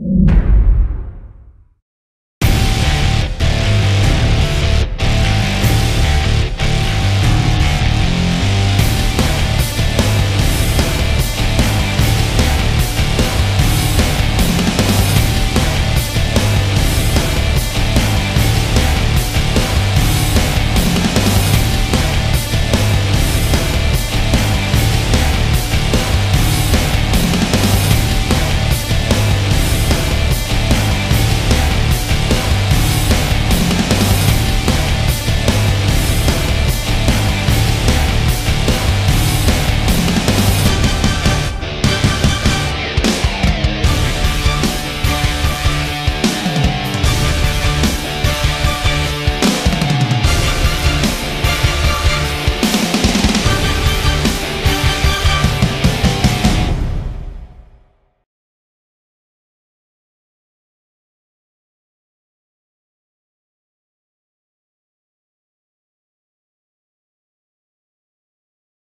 you